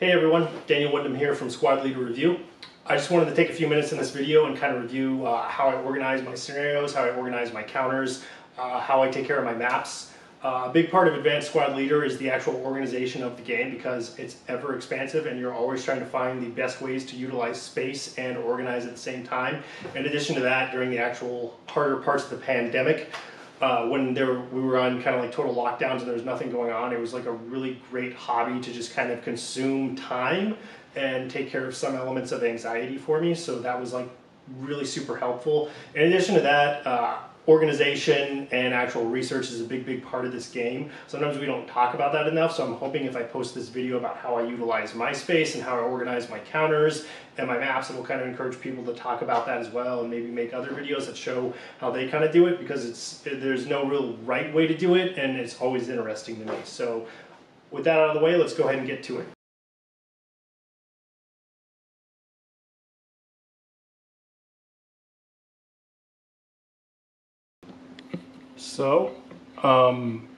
Hey everyone, Daniel Windham here from Squad Leader Review. I just wanted to take a few minutes in this video and kind of review uh, how I organize my scenarios, how I organize my counters, uh, how I take care of my maps. Uh, a big part of Advanced Squad Leader is the actual organization of the game because it's ever expansive and you're always trying to find the best ways to utilize space and organize at the same time. In addition to that, during the actual harder parts of the pandemic, uh, when there we were on kind of like total lockdowns and there was nothing going on, it was like a really great hobby to just kind of consume time and take care of some elements of anxiety for me. So that was like really super helpful. In addition to that, uh, organization and actual research is a big, big part of this game. Sometimes we don't talk about that enough, so I'm hoping if I post this video about how I utilize my space and how I organize my counters and my maps, it will kind of encourage people to talk about that as well and maybe make other videos that show how they kind of do it because it's there's no real right way to do it and it's always interesting to me. So with that out of the way, let's go ahead and get to it. So, um,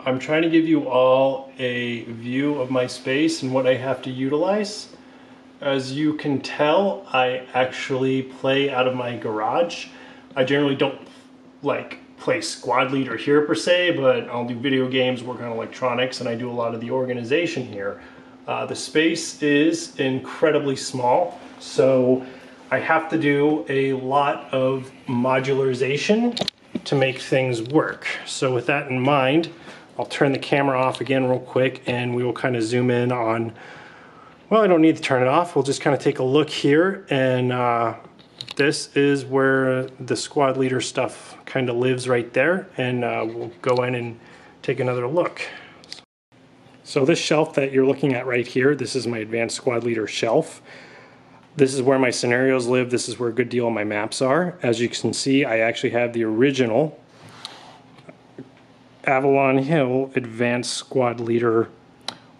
I'm trying to give you all a view of my space and what I have to utilize. As you can tell, I actually play out of my garage. I generally don't like play squad leader here per se, but I'll do video games, work on electronics, and I do a lot of the organization here. Uh, the space is incredibly small, so I have to do a lot of modularization to make things work. So with that in mind, I'll turn the camera off again real quick and we will kind of zoom in on, well, I don't need to turn it off. We'll just kind of take a look here and uh, this is where the squad leader stuff kind of lives right there and uh, we'll go in and take another look. So this shelf that you're looking at right here, this is my advanced squad leader shelf. This is where my scenarios live. This is where a good deal of my maps are. As you can see, I actually have the original Avalon Hill Advanced Squad Leader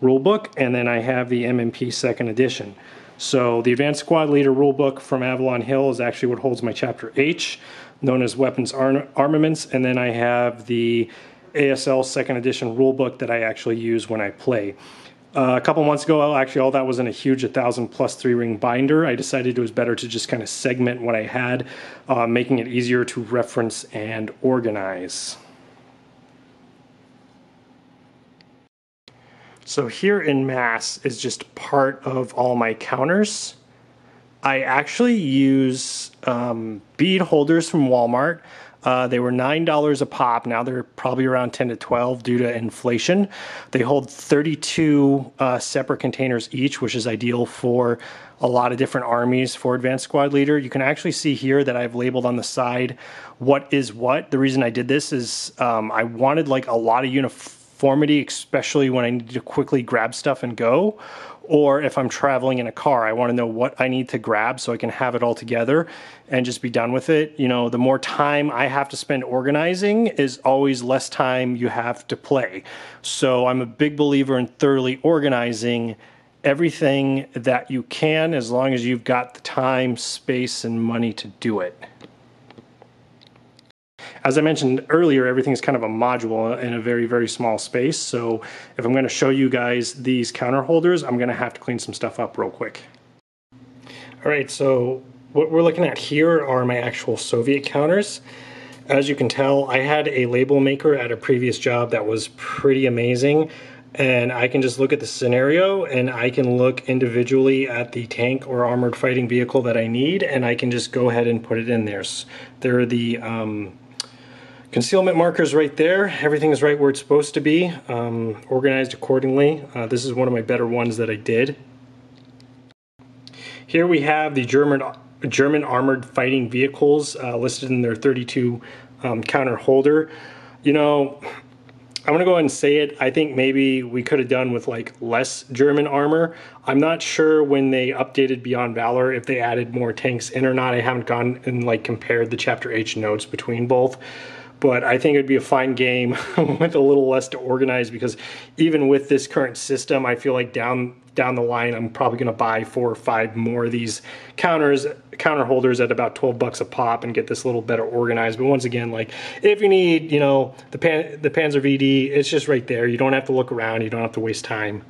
rulebook, and then I have the MMP second edition. So the Advanced Squad Leader rulebook from Avalon Hill is actually what holds my Chapter H, known as Weapons Ar Armaments, and then I have the ASL second edition rulebook that I actually use when I play. Uh, a couple months ago, actually, all that was in a huge 1000 plus three ring binder. I decided it was better to just kind of segment what I had, uh, making it easier to reference and organize. So here in mass is just part of all my counters. I actually use um, bead holders from Walmart. Uh, they were $9 a pop. Now they're probably around 10 to 12 due to inflation. They hold 32 uh, separate containers each, which is ideal for a lot of different armies for Advanced Squad Leader. You can actually see here that I've labeled on the side what is what. The reason I did this is um, I wanted like a lot of uniformity, especially when I need to quickly grab stuff and go or if I'm traveling in a car, I want to know what I need to grab so I can have it all together and just be done with it. You know, the more time I have to spend organizing is always less time you have to play. So I'm a big believer in thoroughly organizing everything that you can as long as you've got the time, space, and money to do it. As I mentioned earlier, everything is kind of a module in a very, very small space. So if I'm going to show you guys these counter holders, I'm going to have to clean some stuff up real quick. All right, so what we're looking at here are my actual Soviet counters. As you can tell, I had a label maker at a previous job that was pretty amazing and I can just look at the scenario and I can look individually at the tank or armored fighting vehicle that I need and I can just go ahead and put it in there. So, There are the um, Concealment markers right there. Everything is right where it's supposed to be, um, organized accordingly. Uh, this is one of my better ones that I did. Here we have the German German armored fighting vehicles uh, listed in their 32 um, counter holder. You know, I'm gonna go ahead and say it. I think maybe we could have done with like less German armor. I'm not sure when they updated Beyond Valor if they added more tanks in or not. I haven't gone and like compared the Chapter H notes between both but I think it'd be a fine game with a little less to organize because even with this current system, I feel like down down the line, I'm probably going to buy four or five more of these counters, counter holders at about 12 bucks a pop and get this a little better organized. But once again, like if you need, you know, the Pan, the Panzer VD, it's just right there. You don't have to look around. You don't have to waste time.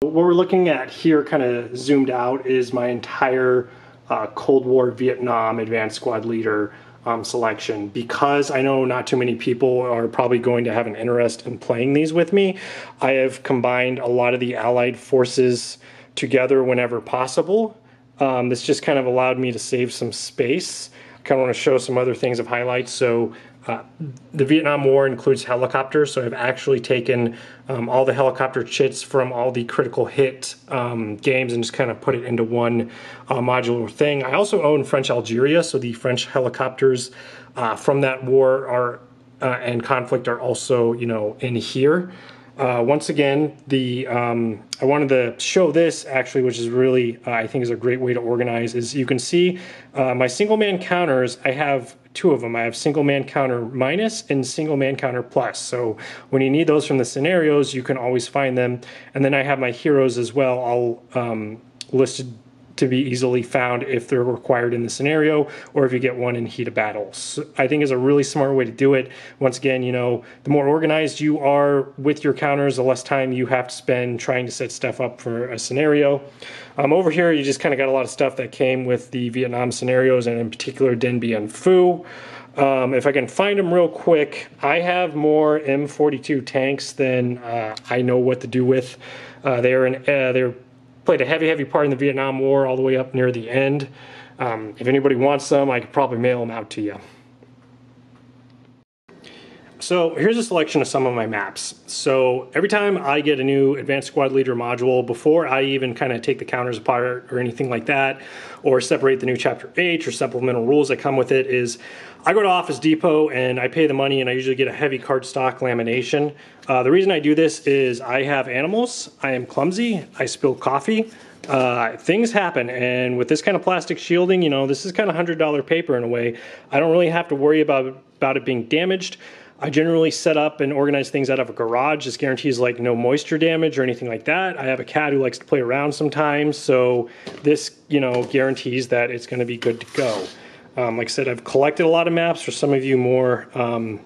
what we're looking at here kind of zoomed out is my entire uh, Cold War Vietnam Advanced Squad Leader um, selection. Because I know not too many people are probably going to have an interest in playing these with me, I have combined a lot of the Allied forces together whenever possible. Um, this just kind of allowed me to save some space. Kind of want to show some other things of highlights. So uh, the Vietnam War includes helicopters, so I've actually taken um, all the helicopter chits from all the critical hit um, games and just kind of put it into one uh, modular thing. I also own French Algeria, so the French helicopters uh, from that war are uh, and conflict are also, you know, in here. Uh, once again, the um, I wanted to show this actually, which is really uh, I think is a great way to organize. Is you can see uh, my single man counters. I have two of them. I have single man counter minus and single man counter plus. So when you need those from the scenarios, you can always find them. And then I have my heroes as well, all um, listed to be easily found if they're required in the scenario or if you get one in heat of battle. So I think is a really smart way to do it. Once again, you know, the more organized you are with your counters, the less time you have to spend trying to set stuff up for a scenario. Um, over here, you just kind of got a lot of stuff that came with the Vietnam scenarios and in particular Dien Bien Phu. Um, if I can find them real quick, I have more M42 tanks than uh, I know what to do with. Uh, they are in, uh, they're played a heavy, heavy part in the Vietnam War all the way up near the end. Um, if anybody wants some, I could probably mail them out to you. So here's a selection of some of my maps. So every time I get a new Advanced Squad Leader module, before I even kind of take the counters apart or anything like that, or separate the new Chapter H or supplemental rules that come with it, is I go to Office Depot and I pay the money and I usually get a heavy cardstock lamination. Uh, the reason I do this is I have animals, I am clumsy, I spill coffee, uh, things happen and with this kind of plastic shielding you know this is kind of $100 paper in a way i don't really have to worry about about it being damaged I generally set up and organize things out of a garage. This guarantees like no moisture damage or anything like that. I have a cat who likes to play around sometimes, so this, you know, guarantees that it's going to be good to go. Um, like I said, I've collected a lot of maps for some of you more um,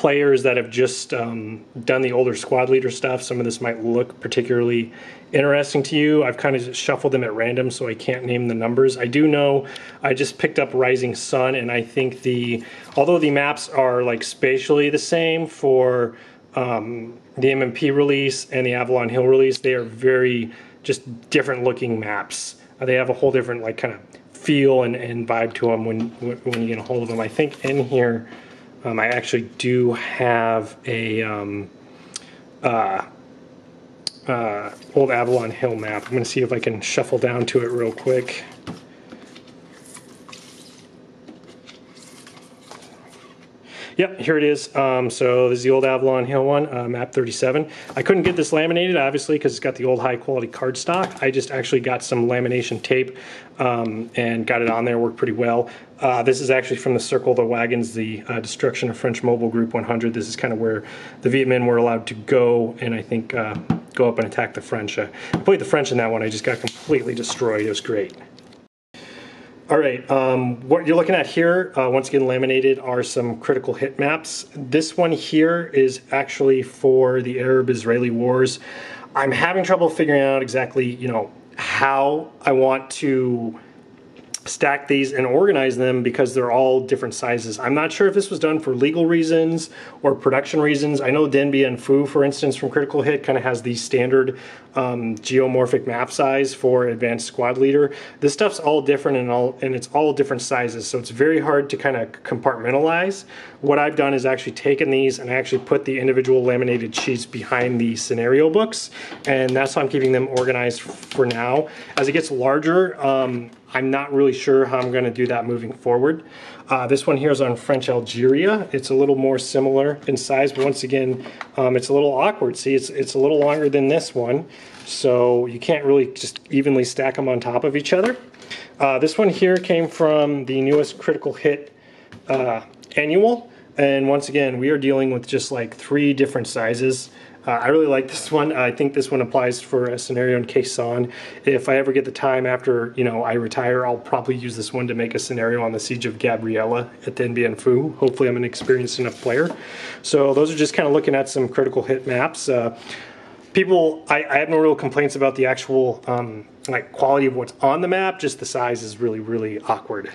players that have just um, done the older squad leader stuff. Some of this might look particularly interesting to you. I've kind of shuffled them at random, so I can't name the numbers. I do know I just picked up Rising Sun, and I think the although the maps are like spatially the same for um, the MMP release and the Avalon Hill release, they are very just different looking maps. Uh, they have a whole different like kind of feel and, and vibe to them when when you get a hold of them. I think in here. Um, I actually do have a um, uh, uh, old Avalon Hill map. I'm going to see if I can shuffle down to it real quick. Yep, here it is. Um, so this is the old Avalon Hill one, uh, map 37. I couldn't get this laminated, obviously, because it's got the old high quality cardstock. I just actually got some lamination tape um, and got it on there, worked pretty well. Uh, this is actually from the Circle of the Wagons, the uh, destruction of French Mobile Group 100. This is kind of where the Viet Minh were allowed to go and I think uh, go up and attack the French. I played the French in that one. I just got completely destroyed. It was great. All right, um, what you're looking at here, uh, once again laminated, are some critical hit maps. This one here is actually for the Arab-Israeli wars. I'm having trouble figuring out exactly, you know, how I want to stack these and organize them because they're all different sizes. I'm not sure if this was done for legal reasons or production reasons. I know Dien Bien Phu, for instance, from Critical Hit kind of has the standard um, geomorphic map size for Advanced Squad Leader. This stuff's all different and all and it's all different sizes, so it's very hard to kind of compartmentalize. What I've done is actually taken these and I actually put the individual laminated sheets behind the scenario books, and that's how I'm keeping them organized for now. As it gets larger, um, I'm not really sure how I'm going to do that moving forward. Uh, this one here is on French Algeria. It's a little more similar in size, but once again, um, it's a little awkward. See, it's, it's a little longer than this one, so you can't really just evenly stack them on top of each other. Uh, this one here came from the newest Critical Hit uh, annual, and once again, we are dealing with just like three different sizes. Uh, I really like this one. I think this one applies for a scenario in Sanh. If I ever get the time after you know I retire, I'll probably use this one to make a scenario on the siege of Gabriella at Dien Bien Phu. Hopefully, I'm an experienced enough player. So those are just kind of looking at some critical hit maps. Uh, people, I, I have no real complaints about the actual um, like quality of what's on the map. Just the size is really, really awkward.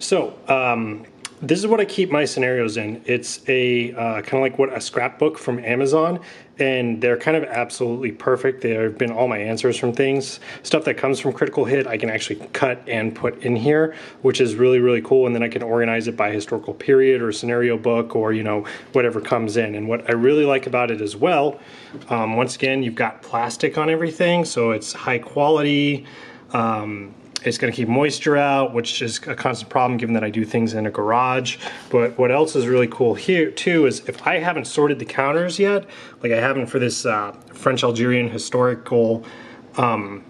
So um, this is what I keep my scenarios in. It's a uh, kind of like what a scrapbook from Amazon, and they're kind of absolutely perfect. They've been all my answers from things, stuff that comes from Critical Hit. I can actually cut and put in here, which is really really cool. And then I can organize it by historical period or scenario book or you know whatever comes in. And what I really like about it as well, um, once again, you've got plastic on everything, so it's high quality. Um, it's going to keep moisture out, which is a constant problem given that I do things in a garage. But what else is really cool here too is if I haven't sorted the counters yet, like I haven't for this uh, French Algerian historical um,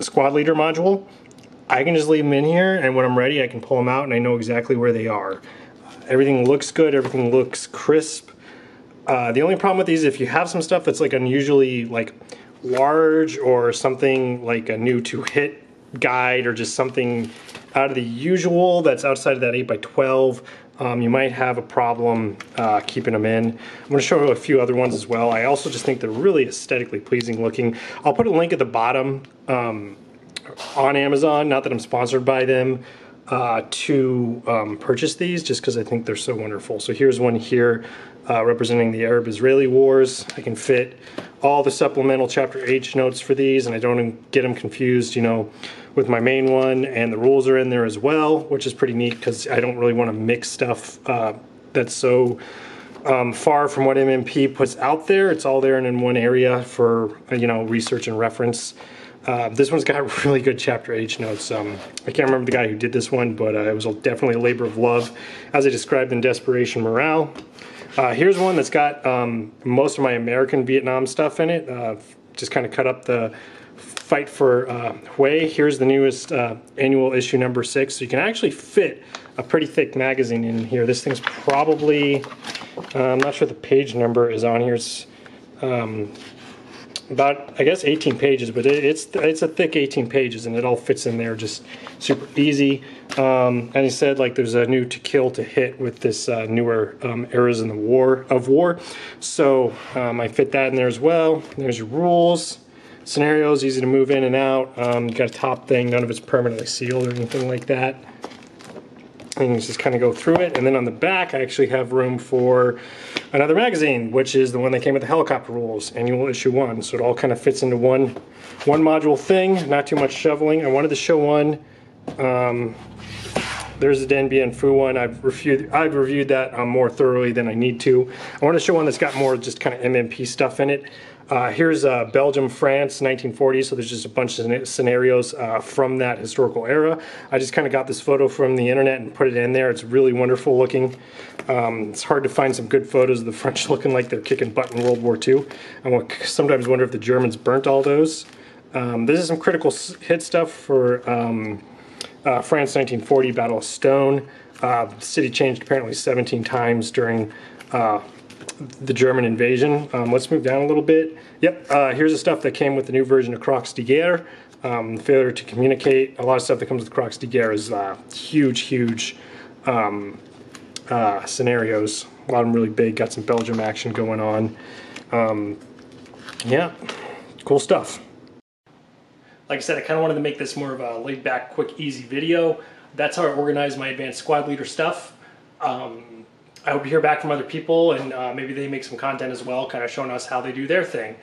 squad leader module, I can just leave them in here and when I'm ready I can pull them out and I know exactly where they are. Everything looks good, everything looks crisp. Uh, the only problem with these, if you have some stuff that's like unusually like large or something like a new to hit guide or just something out of the usual that's outside of that 8 by 12 um, you might have a problem uh, keeping them in. I'm going to show you a few other ones as well. I also just think they're really aesthetically pleasing looking. I'll put a link at the bottom um, on Amazon, not that I'm sponsored by them, uh, to um, purchase these just because I think they're so wonderful. So here's one here uh, representing the Arab-Israeli wars. I can fit all the supplemental chapter H notes for these and I don't get them confused, you know, with my main one and the rules are in there as well, which is pretty neat because I don't really want to mix stuff uh, that's so um, far from what MMP puts out there. It's all there and in one area for, you know, research and reference. Uh, this one's got really good chapter H notes. Um, I can't remember the guy who did this one, but uh, it was definitely a labor of love, as I described in Desperation Morale. Uh, here's one that's got um, most of my American Vietnam stuff in it. Uh, just kind of cut up the fight for uh, Hue. Here's the newest uh, annual issue number six. So you can actually fit a pretty thick magazine in here. This thing's probably, uh, I'm not sure the page number is on here. It's um, about I guess 18 pages, but it, it's it's a thick 18 pages, and it all fits in there just super easy. Um, and he said like there's a new to kill to hit with this uh, newer um, eras in the war of war, so um, I fit that in there as well. There's your rules. Scenarios easy to move in and out. Um, you got a top thing, none of it's permanently sealed or anything like that and just kind of go through it. And then on the back, I actually have room for another magazine, which is the one that came with the helicopter rules, annual issue one. So it all kind of fits into one, one module thing, not too much shoveling. I wanted to show one. Um, there's the Dien Bien Phu one. I've reviewed, I've reviewed that um, more thoroughly than I need to. I want to show one that's got more just kind of MMP stuff in it. Uh, here's uh, Belgium, France, 1940. So there's just a bunch of scenarios uh, from that historical era. I just kind of got this photo from the internet and put it in there. It's really wonderful looking. Um, it's hard to find some good photos of the French looking like they're kicking butt in World War II. I sometimes wonder if the Germans burnt all those. Um, this is some critical hit stuff for um, uh, France 1940 Battle of Stonne. Uh, city changed apparently 17 times during uh, the German invasion. Um, let's move down a little bit. Yep, uh, here's the stuff that came with the new version of Croix de Guerre. Um, failure to communicate. A lot of stuff that comes with Croix de Guerre is uh, huge, huge um, uh, scenarios. A lot of them really big. Got some Belgium action going on. Um, yeah, cool stuff. Like I said, I kind of wanted to make this more of a laid back, quick, easy video. That's how I organize my advanced squad leader stuff. Um, I hope to hear back from other people and uh, maybe they make some content as well, kind of showing us how they do their thing.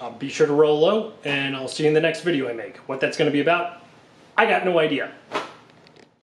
Uh, be sure to roll low and I'll see you in the next video I make. What that's going to be about, I got no idea.